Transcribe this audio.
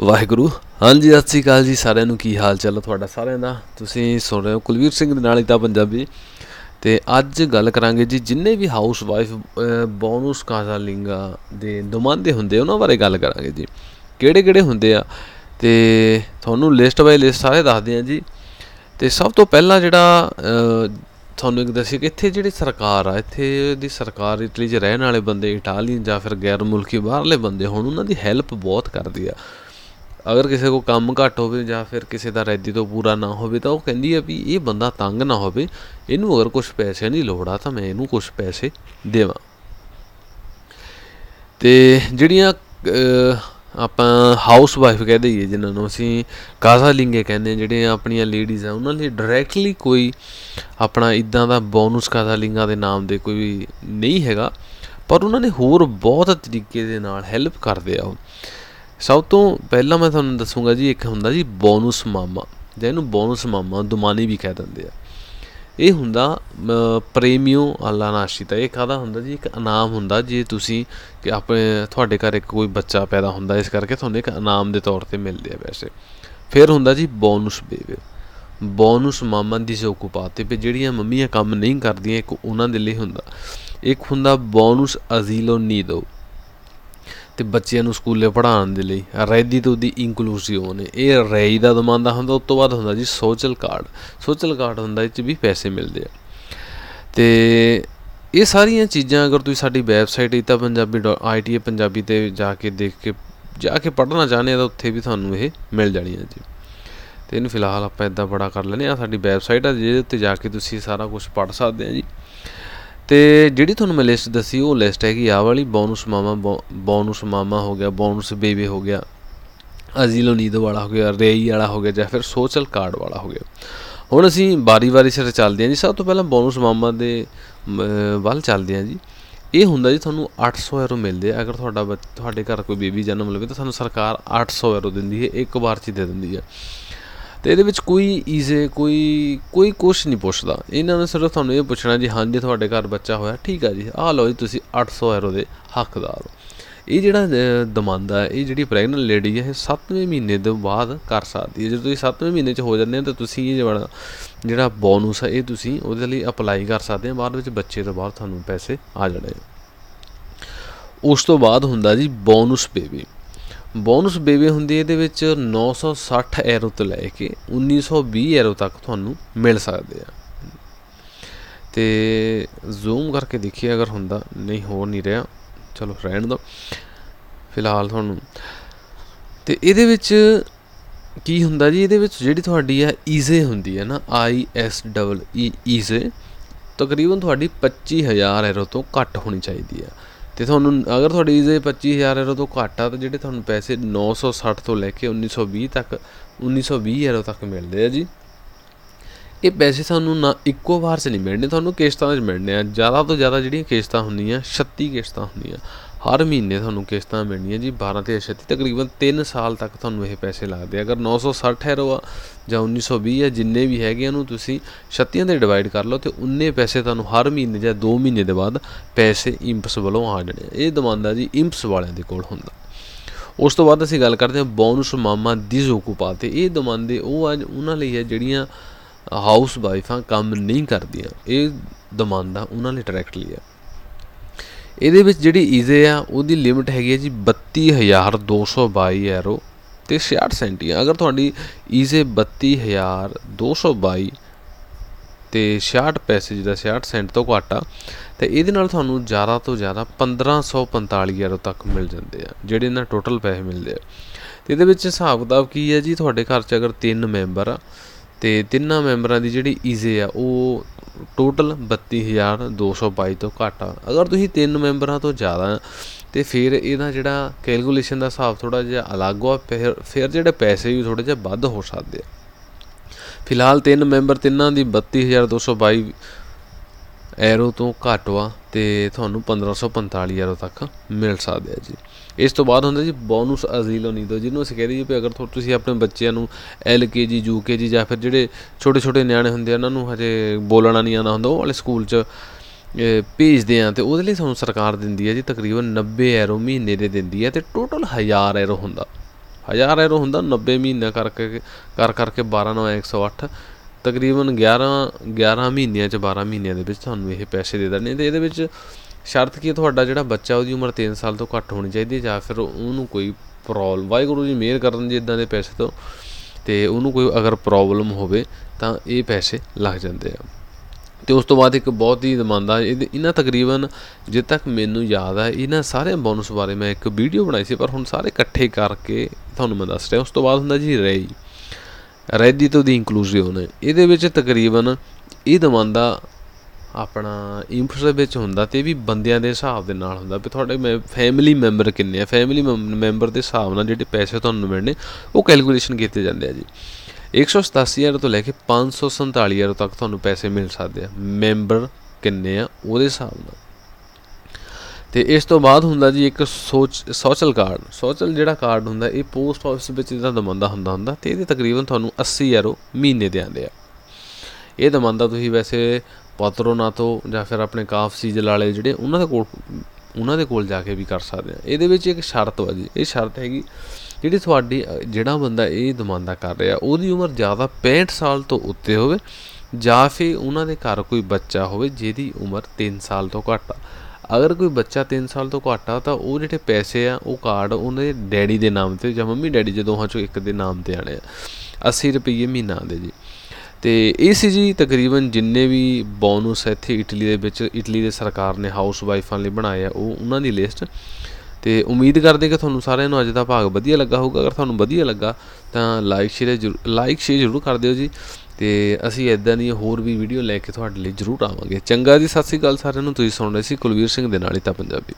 ਵਾਹਿਗੁਰੂ। ਹਾਂਜੀ, ਸਤਿ ਸ੍ਰੀ ਅਕਾਲ ਜੀ ਸਾਰਿਆਂ ਨੂੰ। ਕੀ ਹਾਲ ਚਾਲ ਹੈ ਤੁਹਾਡਾ ਸਾਰਿਆਂ ਦਾ? ਤੁਸੀਂ ਸੁਣ ਰਹੇ ਹੋ ਕੁਲਵੀਰ ਸਿੰਘ ਦੇ ਨਾਲ ਹੀ ਤਾਂ ਪੰਜਾਬੀ। ਤੇ ਅੱਜ ਗੱਲ ਕਰਾਂਗੇ ਜੀ, ਜਿੰਨੇ ਵੀ ਹਾਊਸ ਵਾਈਫ ਬੋਨਸ ਕਾਜ਼ਾਲਿੰਗਾ ਦੇ ਨੁਮਾਇੰਦੇ ਹੁੰਦੇ ਉਹਨਾਂ ਬਾਰੇ ਗੱਲ ਕਰਾਂਗੇ ਜੀ। ਕਿਹੜੇ ਕਿਹੜੇ ਹੁੰਦੇ ਆ? ਤੇ ਤੁਹਾਨੂੰ ਲਿਸਟ ਬਾਈ ਲਿਸਟ ਸਾਰੇ ਦੱਸਦੇ ਆ ਜੀ। ਤੇ ਸਭ ਤੋਂ ਪਹਿਲਾਂ ਜਿਹੜਾ ਤੁਹਾਨੂੰ ਇੱਕ ਦੱਸਿਆ ਕਿ ਇੱਥੇ ਜਿਹੜੀ ਸਰਕਾਰ ਆ, ਇੱਥੇ ਦੀ ਸਰਕਾਰ ਇਟਲੀ 'ਚ ਰਹਿਣ ਵਾਲੇ ਬੰਦੇ, ਇਟਾਲੀਅਨ ਜਾਂ ਫਿਰ ਗੈਰ ਮੁਲਕੀ ਬਾਹਰਲੇ ਬੰਦੇ ਹੋਣ, ਉਹਨਾਂ ਦੀ ਹੈਲਪ ਬਹੁਤ ਕਰਦੀ ਆ। ਅਗਰ ਕਿਸੇ ਕੋਲ ਕੰਮ ਘੱਟ ਹੋਵੇ ਜਾਂ ਫਿਰ ਕਿਸੇ ਦਾ ਰੈਦੀ ਤੋਂ ਪੂਰਾ ਨਾ ਹੋਵੇ ਤਾਂ ਉਹ ਕਹਿੰਦੀ ਹੈ ਵੀ ਇਹ ਬੰਦਾ ਤੰਗ ਨਾ ਹੋਵੇ। ਇਹਨੂੰ ਅਗਰ ਕੁਝ ਪੈਸੇ ਦੀ ਲੋੜ ਆ ਤਾਂ ਮੈਂ ਇਹਨੂੰ ਕੁਝ ਪੈਸੇ ਦੇਵਾਂ। ਤੇ ਜਿਹੜੀਆਂ ਆਪਾਂ ਹਾਊਸ ਵਾਈਫ ਕਹਿ ਦਈਏ ਜਿਨ੍ਹਾਂ ਨੂੰ ਅਸੀਂ ਕਾਜ਼ਾ ਲਿੰਗੇ ਕਹਿੰਦੇ ਹਾਂ, ਜਿਹੜੀਆਂ ਆਪਣੀਆਂ ਲੇਡੀਜ਼ ਆ ਉਹਨਾਂ ਲਈ ਡਾਇਰੈਕਟਲੀ ਕੋਈ ਆਪਣਾ ਇਦਾਂ ਦਾ ਬੋਨਸ ਕਾਜ਼ਾ ਲਿੰਗਾ ਦੇ ਨਾਮ ਦੇ ਕੋਈ ਨਹੀਂ ਹੈਗਾ ਪਰ ਉਹਨਾਂ ਨੇ ਹੋਰ ਬਹੁਤ ਤਰੀਕੇ ਦੇ ਨਾਲ ਹੈਲਪ ਕਰਦੇ ਆ ਉਹ। ਸਭ ਤੋਂ ਪਹਿਲਾਂ ਮੈਂ ਤੁਹਾਨੂੰ ਦੱਸੂਗਾ ਜੀ, ਇੱਕ ਹੁੰਦਾ ਜੀ ਬੋਨਸ ਮਾਮਾ। ਜਿਹਨੂੰ ਇਹਨੂੰ ਬੋਨਸ ਮਾਮਾ, ਦੁਮਾਨੀ ਵੀ ਕਹਿ ਦਿੰਦੇ ਆ। ਇਹ ਹੁੰਦਾ ਪ੍ਰੇਮੀਓ ਆਲਾ ਨਾਸ਼ਿਤਾ ਇਹ ਕਾਹਦਾ ਹੁੰਦਾ ਜੀ? ਇੱਕ ਇਨਾਮ ਹੁੰਦਾ, ਜੇ ਤੁਸੀਂ ਕਿ ਆਪਣੇ, ਤੁਹਾਡੇ ਘਰ ਇੱਕ ਕੋਈ ਬੱਚਾ ਪੈਦਾ ਹੁੰਦਾ, ਇਸ ਕਰਕੇ ਤੁਹਾਨੂੰ ਇੱਕ ਇਨਾਮ ਦੇ ਤੌਰ ਤੇ ਮਿਲਦੇ ਆ ਵੈਸੇ। ਫਿਰ ਹੁੰਦਾ ਜੀ ਬੋਨਸ ਬੇਬੀ ਬੋਨਸ ਮਾਮਾ ਦੀ ਜ਼ੋਕੂਪਾ ਤੇ ਵੀ ਜਿਹੜੀਆਂ ਮੰਮੀਆਂ ਕੰਮ ਨਹੀਂ ਕਰਦੀਆਂ, ਇੱਕ ਉਹਨਾਂ ਦੇ ਲਈ ਹੁੰਦਾ। ਇੱਕ ਹੁੰਦਾ ਬੋਨਸ ਅਜ਼ੀਲੋ ਨੀਦੋ ਤੇ ਬੱਚਿਆਂ ਨੂੰ ਸਕੂਲੇ ਪੜ੍ਹਾਉਣ ਦੇ ਲਈ ਰੈਦੀ ਤੋਂ ਦੀ ਇਨਕਲੂਸਿਵ ਇਹ ਰੈਈ ਦਾ ਦਮਾਂਦਾ ਹੁੰਦਾ, ਉਸ ਤੋਂ ਬਾਅਦ ਹੁੰਦਾ ਜੀ ਸੋਸ਼ਲ ਕਾਰਡ ਸੋਸ਼ਲ ਕਾਰਡ ਹੁੰਦਾ, ਇਹ ਚ ਵੀ ਪੈਸੇ ਮਿਲਦੇ ਆ। ਤੇ ਇਹ ਸਾਰੀਆਂ ਚੀਜ਼ਾਂ ਅਗਰ ਤੁਸੀਂ ਸਾਡੀ ਵੈਬਸਾਈਟ ਇਤਾ ਪੰਜਾਬੀ ਆਈਟੀਏ ਪੰਜਾਬੀ ਤੇ ਜਾ ਕੇ ਦੇਖ ਕੇ, ਜਾ ਕੇ ਪੜ੍ਹਨਾ ਚਾਹੁੰਦੇ ਆ ਤਾਂ ਉੱਥੇ ਵੀ ਤੁਹਾਨੂੰ ਇਹ ਮਿਲ ਜਾਣੀਆਂ ਜੀ। ਤੇ ਇਹਨੂੰ ਫਿਲਹਾਲ ਆਪਾਂ ਇਦਾਂ ਬੜਾ ਕਰ ਲੈਨੇ ਆ ਸਾਡੀ ਵੈਬਸਾਈਟ ਆ, ਜਿਹਦੇ ਉੱਤੇ ਜਾ ਕੇ ਤੁਸੀਂ ਸਾਰਾ ਕੁਝ ਪੜ੍ਹ ਸਕਦੇ ਆ ਜੀ। ਤੇ ਜਿਹੜੀ ਤੁਹਾਨੂੰ ਮੈਂ ਲਿਸਟ ਦੱਸੀ, ਉਹ ਲਿਸਟ ਹੈਗੀ ਆ ਵਾਲੀ ਬੋਨਸ ਮਾਮਾ ਬੋ- ਬੋਨਸ ਮਾਮਾ ਹੋ ਗਿਆ ਬੋਨਸ ਬੇਬੇ ਹੋ ਗਿਆ ਅਜ਼ੀਲੋ ਨੀਦ ਵਾਲਾ ਹੋ ਗਿਆ, ਰੇਈ ਵਾਲਾ ਹੋ ਗਿਆ, ਜਾਂ ਫਿਰ ਸੋਸ਼ਲ ਕਾਰਡ ਵਾਲਾ ਹੋ ਗਿਆ। ਹੁਣ ਅਸੀਂ ਬਾਰੀ-ਬਾਰੀ ਸਿਰ ਚੱਲਦੇ ਹਾਂ ਜੀ, ਸਭ ਤੋਂ ਪਹਿਲਾਂ ਬੋਨਸ ਮਾਮਾ ਦੇ ਵੱਲ ਚੱਲਦੇ ਹਾਂ ਜੀ। ਇਹ ਹੁੰਦਾ ਜੀ, ਤੁਹਾਨੂੰ 800 ਯੂਰੋ ਮਿਲਦੇ ਆ, ਅਗਰ ਤੁਹਾਡਾ ਬੱਚ- ਤੁਹਾਡੇ ਘਰ ਕੋਈ ਬੇਬੀ ਜਨਮ ਲਵੇ, ਤਾਂ ਤੁਹਾਨੂੰ ਸਰਕਾਰ 800 ਯੂਰੋ ਦਿੰਦੀ ਹੈ, ਇੱਕ ਵਾਰ 'ਚ ਦੇ ਦਿੰਦੀ ਹੈ। ਤੇ ਇਹਦੇ ਵਿੱਚ ਕੋਈ ਈਜ਼ੇ ਕੋਈ ਕੋਈ ਕੁਛ ਨਹੀਂ ਪੁੱਛਦਾ। ਇਹਨਾਂ ਨੇ ਸਿਰਫ ਤੁਹਾਨੂੰ ਇਹ ਪੁੱਛਣਾ ਜੀ ਹਾਂ ਜੇ ਤੁਹਾਡੇ ਘਰ ਬੱਚਾ ਹੋਇਆ ਠੀਕ ਆ ਜੀ। ਆਹ ਲਓ ਜੀ ਤੁਸੀਂ 800 ਯੂਰੋ ਦੇ ਹੱਕਦਾਰ ਹੋ। ਇਹ ਜਿਹੜਾ ਅਹ, ਦਮਾਂਦਾ ਹੈ ਇਹ ਜਿਹੜੀ ਪ੍ਰੈਗਨੈਂਟ ਲੇਡੀ ਹੈ ਇਹ 7ਵੇਂ ਮਹੀਨੇ ਤੋਂ ਬਾਅਦ ਕਰ ਸਕਦੀ ਹੈ। ਜੇ ਤੁਸੀਂ 7ਵੇਂ ਮਹੀਨੇ 'ਚ ਹੋ ਜਾਂਦੇ ਹੋ ਤਾਂ ਤੁਸੀਂ ਇਹ ਜਿਹੜਾ ਜਿਹੜਾ ਬੋਨਸ ਹੈ ਇਹ ਤੁਸੀਂ ਉਹਦੇ ਲਈ ਅਪਲਾਈ ਕਰ ਸਕਦੇ ਹੋ। ਬਾਅਦ ਵਿੱਚ ਬੱਚੇ ਤੋਂ ਬਾਅਦ ਤੁਹਾਨੂੰ ਪੈਸੇ ਆ ਜਾਣੇ। ਉਸ ਤੋਂ ਬਾਅਦ ਹੁੰਦਾ ਜੀ ਬੋਨਸ ਬੇਬੀ ਬੋਨਸ ਬੇਬੇ ਹੁੰਦੀ ਹੈ ਇਹਦੇ ਵਿੱਚ 960 ਐਰੋ ਤੋਂ ਲੈ ਕੇ 1920 ਐਰੋ ਤੱਕ ਤੁਹਾਨੂੰ ਮਿਲ ਸਕਦੇ ਆ। ਤੇ ਜ਼ੂਮ ਕਰਕੇ ਦੇਖੀਏ ਅਗਰ ਹੁੰਦਾ, ਨਹੀਂ ਹੋ ਨਹੀਂ ਰਿਹਾ। ਚਲੋ ਰਹਿਣ ਦੋ ਫਿਲਹਾਲ ਤੁਹਾਨੂੰ। ਤੇ ਇਹਦੇ ਵਿੱਚ ਕੀ ਹੁੰਦਾ ਜੀ? ਇਹਦੇ ਵਿੱਚ ਜਿਹੜੀ ਤੁਹਾਡੀ ਆ ਈਜ਼ੇ ਹੁੰਦੀ ਹੈ ਨਾ, ਆਈ ਐਸ ਡਬਲ ਈ ਈਜ਼ੇ ਤਕਰੀਬਨ ਤੁਹਾਡੀ 25000 ਐਰੋ ਤੋਂ ਘੱਟ ਹੋਣੀ ਚਾਹੀਦੀ ਆ। ਅਤੇ ਤੁਹਾਨੂੰ ਅਗਰ ਤੁਹਾਡੀ ਈਜ਼ੇ 25000 ਐਰੋ ਤੋਂ ਘੱਟ ਆ, ਤਾਂ ਜਿਹੜੇ ਤੁਹਾਨੂੰ ਪੈਸੇ 960 ਤੋਂ ਲੈ ਕੇ 1920 ਤੱਕ 1920 ਐਰੋ ਤੱਕ ਮਿਲਦੇ ਆ ਜੀ। ਇਹ ਪੈਸੇ ਤੁਹਾਨੂੰ ਨਾ ਇੱਕੋ ਵਾਰ 'ਚ ਨਹੀਂ ਮਿਲਣੇ, ਤੁਹਾਨੂੰ ਕਿਸ਼ਤਾਂ 'ਚ ਮਿਲਣੇ ਆ। ਜ਼ਿਆਦਾ ਤੋਂ ਜ਼ਿਆਦਾ ਜਿਹੜੀਆਂ ਕਿਸ਼ਤਾਂ ਹੁੰਦੀਆਂ 36 ਕਿਸ਼ਤਾਂ ਹੁੰਦੀਆਂ। ਹਰ ਮਹੀਨੇ ਤੁਹਾਨੂੰ ਕਿਸ਼ਤਾਂ ਮਿਲਣੀਆਂ ਜੀ 12 ਤੇ 36 ਤਕਰੀਬਨ 3 ਸਾਲ ਤੱਕ ਤੁਹਾਨੂੰ ਇਹ ਪੈਸੇ ਲੱਗਦੇ ਆ। ਅਗਰ 960 ਐਰੋ ਆ ਜਾਂ 1920 ਆ ਜਿੰਨੇ ਵੀ ਹੈਗੇ ਆ, ਉਹਨੂੰ ਤੁਸੀਂ 36 ਦੇ ਡਿਵਾਈਡ ਕਰ ਲਓ ਤੇ ਉਨੇ ਪੈਸੇ ਤੁਹਾਨੂੰ ਹਰ ਮਹੀਨੇ ਜਾਂ 2 ਮਹੀਨੇ ਦੇ ਬਾਅਦ ਪੈਸੇ ਇੰਪਸ ਵੱਲੋਂ ਆ ਜਾਣੇ ਇਹ ਦਮਾਂਦਾ ਜੀ ਇੰਪਸ ਵਾਲਿਆਂ ਦੇ ਕੋਲ ਹੁੰਦਾ। ਉਸ ਤੋਂ ਬਾਅਦ ਅਸੀਂ ਗੱਲ ਕਰਦੇ ਹਾਂ ਬੋਨਸ ਮਾਮਾ ਦੀ ਜ਼ੋਕੂਪਾ ਤੇ। ਇਹ ਦਮਾਂਦੇ ਉਹ ਅੱਜ ਉਹਨਾਂ ਲਈ ਹੈ ਜਿਹੜੀਆਂ ਹਾਊਸ ਵਾਈਫਾਂ ਕੰਮ ਨਹੀਂ ਕਰਦੀਆਂ। ਇਹ ਦਮਾਂਦਾ ਉਹਨਾਂ ਲਈ ਡਾਇਰੈਕਟਲੀ ਆ ਇਹਦੇ ਵਿੱਚ ਜਿਹੜੀ ਈਜ਼ੇ ਆ, ਉਹਦੀ ਲਿਮਿਟ ਹੈਗੀ ਹੈ ਜੀ 32222 ਐਰੋ ਤੇ 66 ਸੈਂਟੀ ਆ ਅਗਰ ਤੁਹਾਡੀ ਈਜ਼ੇ 32222 ਤੇ 66 ਪੈਸੇ ਜਿਹਦਾ 66 ਸੈਂਟ ਤੋਂ ਘੱਟ ਆ, ਤੇ ਇਹਦੇ ਨਾਲ ਤੁਹਾਨੂੰ ਜ਼ਿਆਦਾ ਤੋਂ ਜ਼ਿਆਦਾ 1545 ਯੂਰੋ ਤੱਕ ਮਿਲ ਜਾਂਦੇ ਆ, ਜਿਹੜੇ ਇਹਨਾਂ ਟੋਟਲ ਪੈਸੇ ਮਿਲਦੇ ਆ। ਤੇ ਇਹਦੇ ਵਿੱਚ ਹਿਸਾਬ ਕਿਤਾਬ ਕੀ ਹੈ ਜੀ? ਤੁਹਾਡੇ ਘਰ 'ਚ ਅਗਰ ਤਿੰਨ ਮੈਂਬਰ ਆ, ਤੇ ਤਿੰਨਾਂ ਮੈਂਬਰਾਂ ਦੀ ਜਿਹੜੀ ਈਜ਼ੇ ਆ, ਉਹ ਟੋਟਲ 32222 ਤੋਂ ਘੱਟ ਆ। ਅਗਰ ਤੁਸੀਂ ਤਿੰਨ ਮੈਂਬਰਾਂ ਤੋਂ ਜ਼ਿਆਦਾ ਆ, ਫਿਰ ਇਹਦਾ ਜਿਹੜਾ ਕੈਲਕੂਲੇਸ਼ਨ ਦਾ ਹਿਸਾਬ ਥੋੜ੍ਹਾ ਜਿਹਾ ਅਲੱਗ ਆ ਫਿਰ ਫਿਰ ਜਿਹੜੇ ਪੈਸੇ ਵੀ ਥੋੜੇ ਜਿਹਾ ਵੱਧ ਹੋ ਸਕਦੇ ਆ। ਫਿਲਹਾਲ ਤਿੰਨ ਮੈਂਬਰ ਤਿੰਨਾਂ ਦੀ 32222 ਐਰੋ ਤੋਂ ਘੱਟ ਵਾ ਤੇ ਤੁਹਾਨੂੰ 1545 ਐਰੋ ਤੱਕ ਮਿਲ ਸਕਦੇ ਆ ਜੀ। ਇਸ ਤੋਂ ਬਾਅਦ ਹੁੰਦਾ ਜੀ ਬੋਨਸ ਅਜ਼ੀਲੋ ਨੀਦੋ ਜਿਹਨੂੰ ਅਸੀਂ ਕਹਿੰਦੇ ਜੀ ਵੀ ਅਗਰ ਤੁਸੀਂ ਆਪਣੇ ਬੱਚਿਆਂ ਨੂੰ ਐਲਕੇਜੀ ਯੂਕੇਜੀ ਜਾਂ ਫਿਰ ਜਿਹੜੇ ਛੋਟੇ ਛੋਟੇ ਨਿਆਣੇ ਹੁੰਦੇ ਆ, ਉਹਨਾਂ ਨੂੰ ਹਜੇ ਬੋਲਣਾ ਨਹੀਂ ਆਉਂਦਾ ਹੁੰਦਾ ਉਹ ਵਾਲੇ ਸਕੂਲ 'ਚ ਭੇਜਦੇ ਆ ਤੇ ਉਹਦੇ ਲਈ ਸਾਨੂੰ ਸਰਕਾਰ ਦਿੰਦੀ ਹੈ ਜੀ ਤਕਰੀਬਨ 90 ਐਰੋ ਮਹੀਨੇ ਦੇ ਦਿੰਦੀ ਹੈ ਤੇ ਟੋਟਲ 1000 ਐਰੋ ਹੁੰਦਾ। 1000 ਯੂਰੋ ਹੁੰਦਾ 90 ਮਹੀਨਾ ਕਰਕੇ, ਕਰ ਕਰਕੇ 12 9 108 ਤਕਰੀਬਨ 11 11 ਮਹੀਨਿਆਂ ਚ 12 ਮਹੀਨਿਆਂ ਦੇ ਵਿੱਚ ਤੁਹਾਨੂੰ ਇਹ ਪੈਸੇ ਦੇ ਦੇਣੇ। ਤੇ ਇਹਦੇ ਵਿੱਚ ਸ਼ਰਤ ਕੀ ਹੈ? ਤੁਹਾਡਾ ਜਿਹੜਾ ਬੱਚਾ ਉਹਦੀ ਉਮਰ 3 ਸਾਲ ਤੋਂ ਘੱਟ ਹੋਣੀ ਚਾਹੀਦੀ ਹੈ ਜਾਂ ਫਿਰ ਉਹਨੂੰ ਕੋਈ ਪ੍ਰੋਬਲਮ ਵਾਹਿਗੁਰੂ ਜੀ ਮਿਹਰ ਕਰਨ ਜੀ ਇਦਾਂ ਦੇ ਪੈਸੇ ਤੋਂ ਤੇ ਉਹਨੂੰ ਕੋਈ ਅਗਰ ਪ੍ਰੋਬਲਮ ਹੋਵੇ ਤਾਂ ਇਹ ਪੈਸੇ ਲੱਗ ਜਾਂਦੇ ਆ। ਤੇ ਉਸ ਤੋਂ ਬਾਅਦ ਇੱਕ ਬਹੁਤ ਹੀ ਦਮਾਂਦਾ ਇਹਨਾਂ ਤਕਰੀਬਨ ਜਿੱਦ ਤੱਕ ਮੈਨੂੰ ਯਾਦ ਹੈ ਇਹਨਾਂ ਸਾਰੇ ਬੋਨਸ ਬਾਰੇ ਮੈਂ ਇੱਕ ਵੀਡੀਓ ਬਣਾਈ ਸੀ, ਪਰ ਹੁਣ ਸਾਰੇ ਇਕੱਠੇ ਕਰਕੇ ਤੁਹਾਨੂੰ ਮੈਂ ਦੱਸ ਰਿਹਾ। ਉਸ ਤੋਂ ਬਾਅਦ ਹੁੰਦਾ ਜੀ ਰੇਈ। ਰੈਦੀ ਤੋਂ ਦੀ ਇਨਕਲੂਸਿਵ ਨੇ ਇਹਦੇ ਵਿੱਚ ਤਕਰੀਬਨ ਇਹ ਦਮਾਂਦਾ ਆਪਣਾ ਇੰਪਸ ਦੇ ਵਿੱਚ ਹੁੰਦਾ ਤੇ ਵੀ ਬੰਦਿਆਂ ਦੇ ਹਿਸਾਬ ਦੇ ਨਾਲ ਹੁੰਦਾ ਵੀ ਤੁਹਾਡੇ ਫੈਮਿਲੀ ਮੈਂਬਰ ਕਿੰਨੇ ਆ ਫੈਮਿਲੀ ਮੈਂਬਰ ਦੇ ਹਿਸਾਬ ਨਾਲ ਜਿਹੜੇ ਪੈਸੇ ਤੁਹਾਨੂੰ ਮਿਲਣੇ ਉਹ ਕੈਲਕੂਲੇਸ਼ਨ ਕੀਤੇ ਜਾਂਦੇ ਆ ਜੀ 187000 ਤੋਂ ਲੈ ਕੇ 547000 ਤੱਕ ਤੁਹਾਨੂੰ ਪੈਸੇ ਮਿਲ ਸਕਦੇ ਆ ਮੈਂਬਰ ਕਿੰਨੇ ਆ ਉਹਦੇ ਹਿਸਾਬ ਨਾਲ ਤੇ ਇਸ ਤੋਂ ਬਾਅਦ ਹੁੰਦਾ ਜੀ ਇੱਕ ਸੋਚ ਸੋਸ਼ਲ ਕਾਰਡ। ਸੋਸ਼ਲ ਜਿਹੜਾ ਕਾਰਡ ਹੁੰਦਾ, ਇਹ ਪੋਸਟ ਆਫਿਸ ਵਿੱਚ ਇਹਦਾ ਦਮੰਦਾ ਹੁੰਦਾ ਹੁੰਦਾ ਤੇ ਇਹਦੇ ਤਕਰੀਬਨ ਤੁਹਾਨੂੰ 80 ਯੂਰੋ ਮਹੀਨੇ ਦੇ ਆਉਂਦੇ ਆ। ਇਹ ਦਮੰਦਾ ਤੁਸੀਂ ਵੈਸੇ ਤੋਂ ਜਾਂ ਫਿਰ ਆਪਣੇ ਕਾਫ ਸੀਜ਼ਲ ਵਾਲੇ ਜਿਹੜੇ, ਉਹਨਾਂ ਦੇ ਕੋਲ, ਉਹਨਾਂ ਦੇ ਕੋਲ ਜਾ ਕੇ ਵੀ ਕਰ ਸਕਦੇ ਆ। ਇਹਦੇ ਵਿੱਚ ਇੱਕ ਸ਼ਰਤ ਵਾ ਜੀ, ਇਹ ਸ਼ਰਤ ਹੈਗੀ, ਜਿਹੜੀ ਤੁਹਾਡੀ, ਜਿਹੜਾ ਬੰਦਾ ਇਹ ਦਮੰਦਾ ਕਰ ਰਿਹਾ, ਉਹਦੀ ਉਮਰ ਜ਼ਿਆਦਾ 65 ਸਾਲ ਤੋਂ ਉੱਤੇ ਹੋਵੇ ਜਾਂ ਫਿਰ ਉਹਨਾਂ ਦੇ ਘਰ ਕੋਈ ਬੱਚਾ ਹੋਵੇ, ਜਿਹਦੀ ਉਮਰ 3 ਸਾਲ ਤੋਂ ਘੱਟ ਆ। ਅਗਰ ਕੋਈ ਬੱਚਾ ਤਿੰਨ ਸਾਲ ਤੋਂ ਘੱਟ ਆ, ਤਾਂ ਉਹ ਜਿਹੜੇ ਪੈਸੇ ਆ, ਉਹ ਕਾਰਡ ਉਹਦੇ ਡੈਡੀ ਦੇ ਨਾਮ ਤੇ ਜਾਂ ਮੰਮੀ ਡੈਡੀ ਜੇ ਦੋਹਾਂ ਚੋਂ ਇੱਕ ਦੇ ਨਾਮ ਤੇ ਆਣੇ ਆ। 80 ਰੁਪਏ ਮਹੀਨਾ ਦੇ ਜੀ। ਤੇ ਇਹ ਸੀ ਜੀ ਤਕਰੀਬਨ ਜਿੰਨੇ ਵੀ ਬੋਨਸ ਇੱਥੇ ਇਟਲੀ ਦੇ ਵਿੱਚ, ਇਟਲੀ ਦੇ ਸਰਕਾਰ ਨੇ ਹਾਊਸ ਵਾਈਫਾਂ ਲਈ ਬਣਾਏ ਆ, ਉਹ ਉਹਨਾਂ ਦੀ ਲਿਸਟ ਤੇ ਉਮੀਦ ਕਰਦੇ ਕਿ ਤੁਹਾਨੂੰ ਸਾਰਿਆਂ ਨੂੰ ਅੱਜ ਦਾ ਭਾਗ ਵਧੀਆ ਲੱਗਾ ਹੋਊਗਾ। ਅਗਰ ਤੁਹਾਨੂੰ ਵਧੀਆ ਲੱਗਾ, ਤਾਂ ਲਾਈਕ ਸ਼ੇਅਰ ਲਾਈਕ ਸ਼ੇਅਰ ਜ਼ਰੂਰ ਕਰ ਦਿਓ ਜੀ। ਤੇ ਅਸੀਂ ਇਦਾਂ ਦੀਆਂ ਹੋਰ ਵੀ ਵੀਡੀਓ ਲੈ ਕੇ ਤੁਹਾਡੇ ਲਈ ਜ਼ਰੂਰ ਆਵਾਂਗੇ। ਚੰਗਾ ਜੀ, ਸਤਿ ਸ੍ਰੀ ਅਕਾਲ ਸਾਰਿਆਂ ਨੂੰ। ਤੁਸੀਂ ਸੁਣ ਰਹੇ ਸੀ ਕੁਲਵੀਰ ਸਿੰਘ ਦੇ ਨਾਲ ਹੀ ਤਾਂ ਪੰਜਾਬੀ।